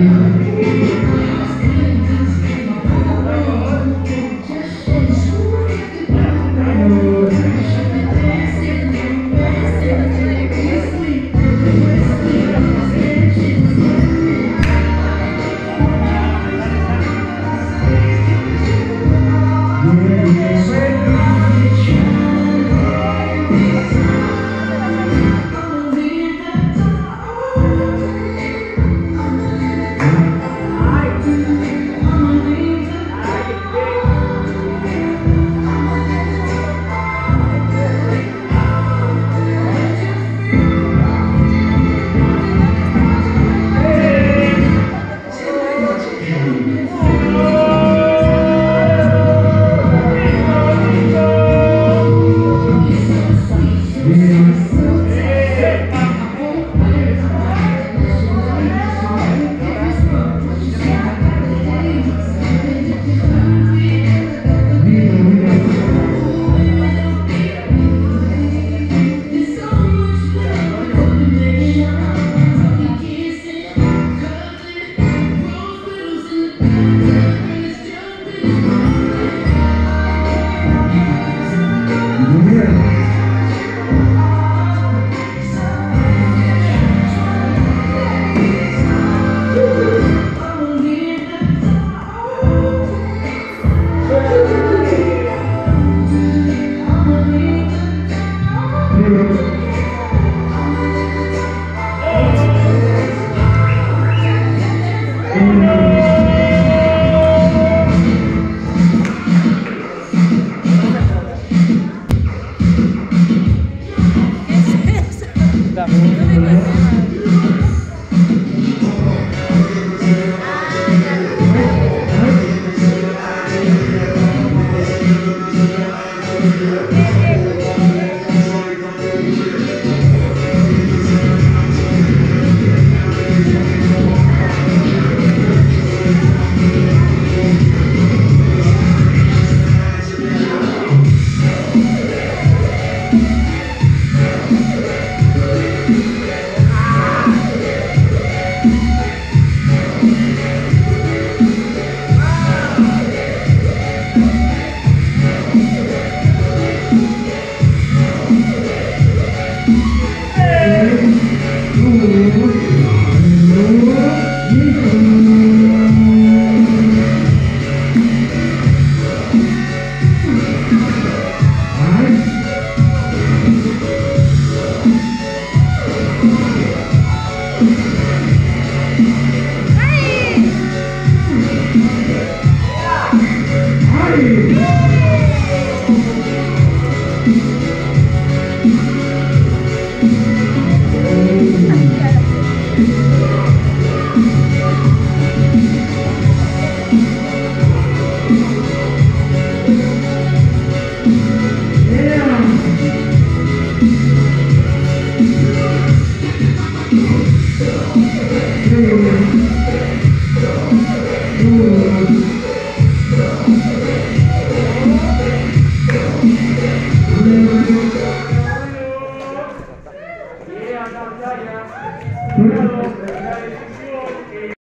You. Deus.